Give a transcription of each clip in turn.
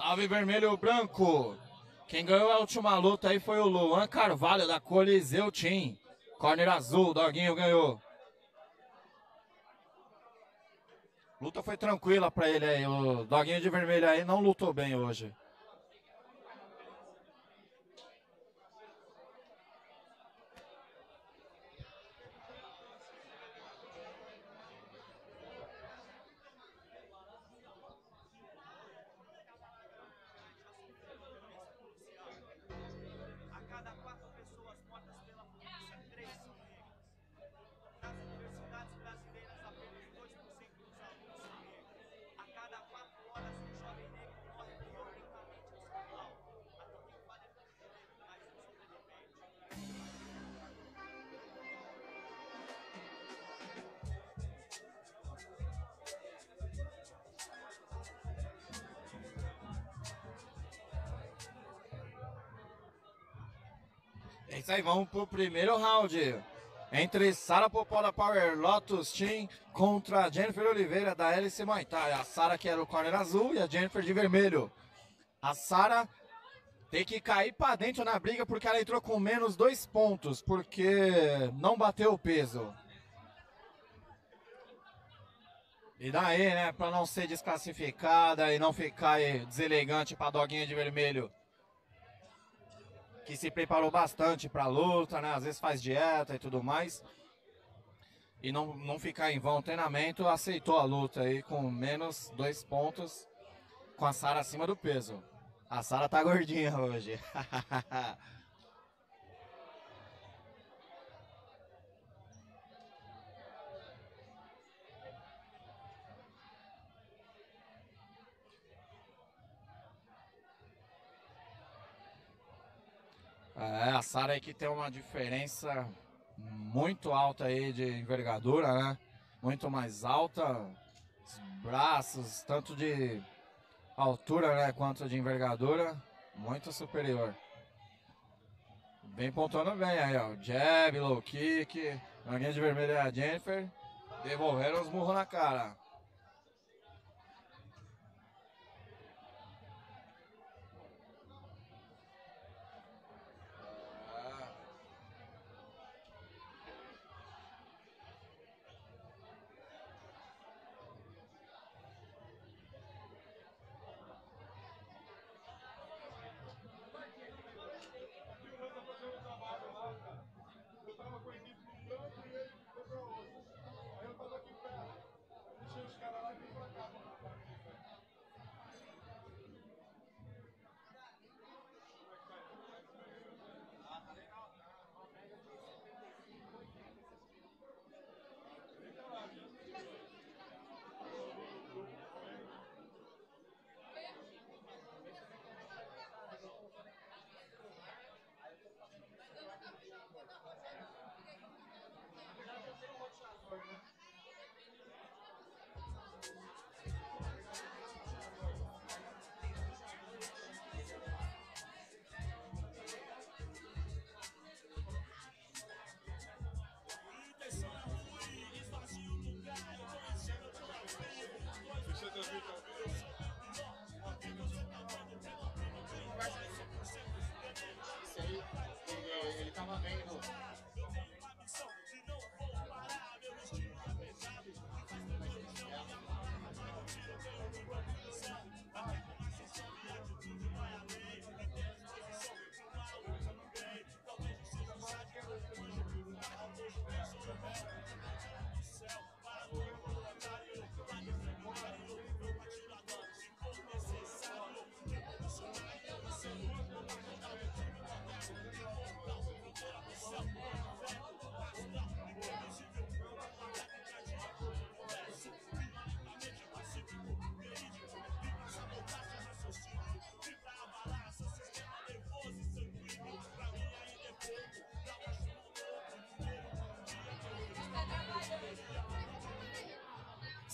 Salve vermelho branco. Quem ganhou a última luta aí foi o Luan Carvalho da Coliseu Team. Corner azul, Doguinho ganhou. Luta foi tranquila pra ele aí. O Doguinho de vermelho aí não lutou bem hoje. É isso aí, vamos pro primeiro round. Entre Sara Popó da Power Lotus Team contra a Jennifer Oliveira da LC Muay Thai. A Sara que era o corner azul e a Jennifer de vermelho. A Sara tem que cair pra dentro na briga porque ela entrou com menos dois pontos, porque não bateu o peso. E daí, né, pra não ser desclassificada e não ficar deselegante pra doguinha de vermelho que se preparou bastante para a luta, né? Às vezes faz dieta e tudo mais. E não, não ficar em vão o treinamento, aceitou a luta aí com menos dois pontos, com a Sara acima do peso. A Sara tá gordinha hoje. É, a Sara que tem uma diferença muito alta aí de envergadura, né? Muito mais alta, os braços, tanto de altura, né, quanto de envergadura, muito superior. Bem pontuando bem aí, ó. Jab, low kick, manguinha de vermelho é a Jennifer, devolveram os murros na cara.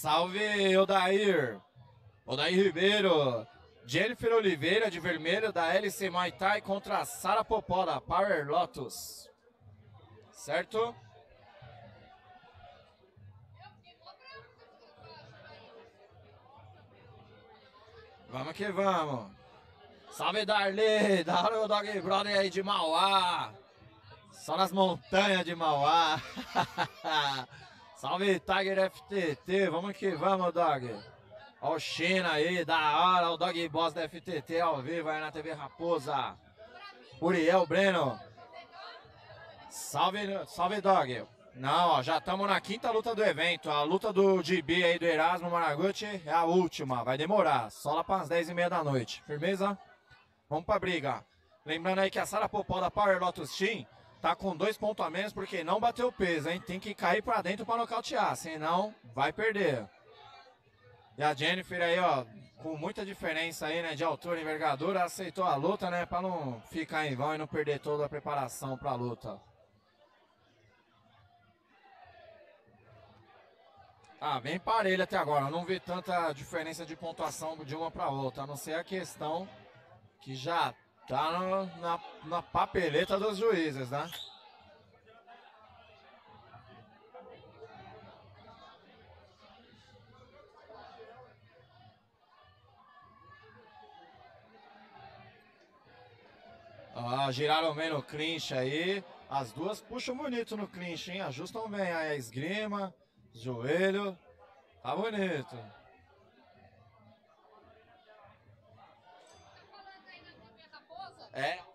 Salve, Odair! Odair Ribeiro! Jennifer Oliveira, de vermelho, da LC Muay Thai, contra Sara Popó, da Power Lotus. Certo? Vamos que vamos. Salve Darley, da hora o Dog Brother aí de Mauá. Só nas montanhas de Mauá. Salve Tiger FTT, vamos que vamos, Dog. Ó o China aí, da hora, o Dog Boss da FTT ao vivo aí na TV Raposa. Uriel Breno. Salve, salve Dog. Não, ó, já estamos na quinta luta do evento. A luta do GB aí do Erasmo Maraguchi é a última. Vai demorar. Só lá para as 10 e meia da noite. Firmeza? Vamos pra briga. Lembrando aí que a Sara Popó da Power Lotus Team tá com dois pontos a menos porque não bateu peso, hein? Tem que cair pra dentro pra nocautear, senão vai perder. E a Jennifer aí, ó, com muita diferença aí, né, de altura e envergadura, aceitou a luta, né, pra não ficar em vão e não perder toda a preparação pra luta. Ah, bem parelho até agora. Não vi tanta diferença de pontuação de uma para outra, a não ser a questão que já tá no, na, na papeleta dos juízes, né? Ah, giraram bem no clinch aí. As duas puxam bonito no clinch, hein? Ajustam bem aí a esgrima, joelho. Tá bonito. É.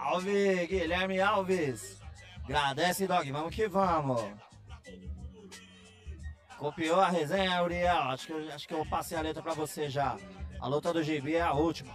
Salve, Guilherme Alves. Agradece, Dog. Vamos que vamos. Copiou a resenha, Uriel. Acho que, eu- acho que eu passei a letra pra você já. A luta do GB é a última.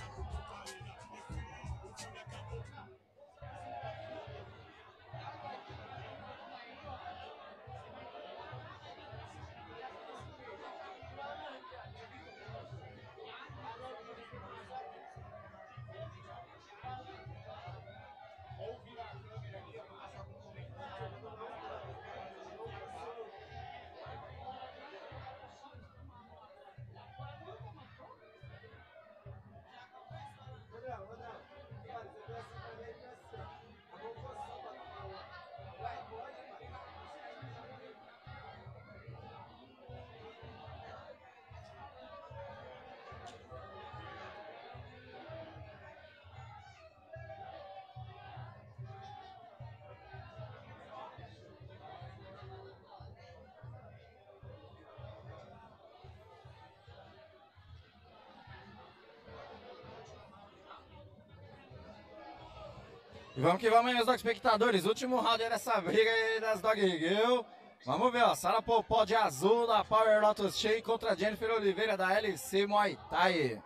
E vamos que vamos, meus dog espectadores. Último round aí dessa briga aí das Dog Girl. Vamos ver, ó. Sara Popó de azul da Power Lotus Shea contra Jennifer Oliveira da LC Muay Thai.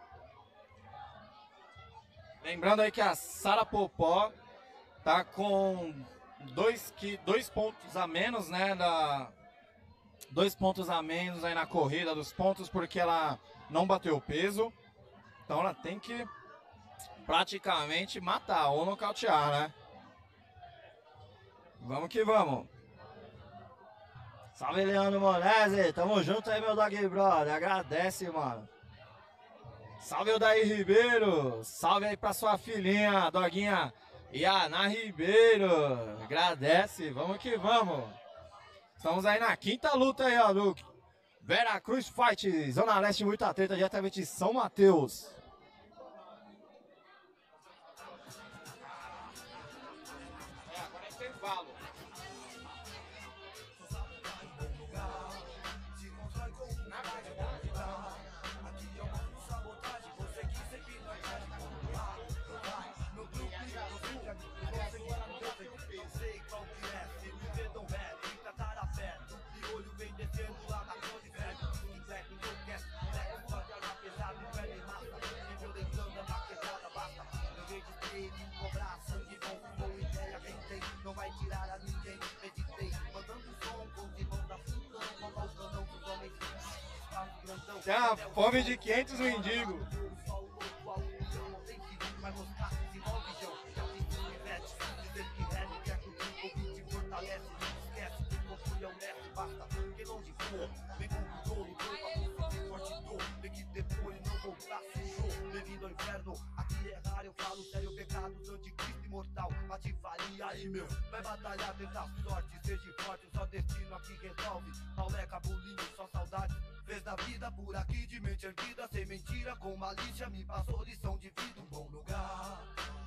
Lembrando aí que a Sara Popó tá com dois, que, dois pontos a menos, né? Da, dois pontos a menos aí na corrida dos pontos, porque ela não bateu o peso. Então ela tem que praticamente matar ou nocautear, né? Vamos que vamos. Salve, Leandro Monese. Tamo junto aí, meu Dog Brother. Agradece, mano. Salve o Daí Ribeiro. Salve aí pra sua filhinha, doguinha Iana Ribeiro. Agradece. Vamos que vamos. Estamos aí na quinta luta aí, ó, do Vera Cruz Fight, Zona Leste, muita treta, diretamente de São Mateus. Falo sério, pecados, anticristo imortal. Patifaria aí, meu, vai batalhar, tenta sorte, seja forte, só destino aqui resolve. Pauleca, bolinho, só saudade. Da vida por aqui de mente erguida, sem mentira, com malícia, me passou lição de vida. Um bom lugar,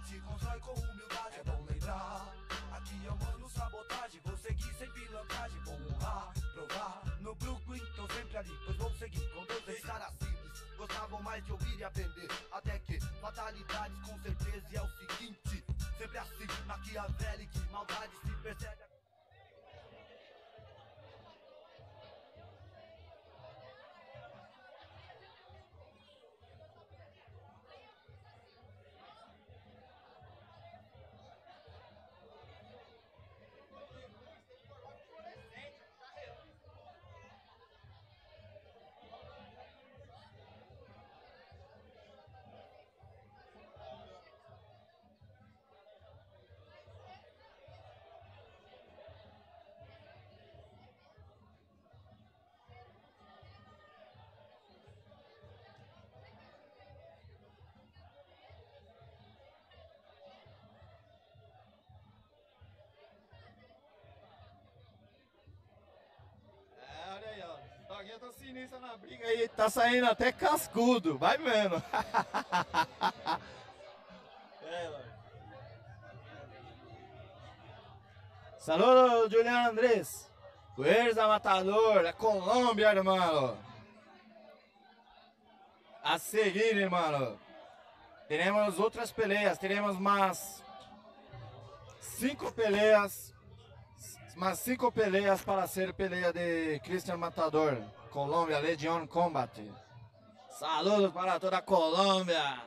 se constrói com humildade, é bom lembrar. Aqui eu mando sabotagem, vou seguir sem pilantragem, vou honrar, provar. No Brooklyn, tô sempre ali, pois vou seguir com Deus, esse cara simples. Gostavam mais de ouvir e aprender, até que fatalidades com certeza. E é o seguinte, sempre assim, maquiavélico, maldade se percebe. Tá sinistra na briga aí, tá saindo até cascudo, vai vendo. É, Saludos, Juliano Andrés. Fuerza Matador, La Colômbia, hermano. A seguir, hermano. Teremos outras peleas, teremos mais cinco peleas, mais cinco peleas para ser peleia de Christian Matador, Colômbia, Legion Combat. Saludos para toda a Colômbia.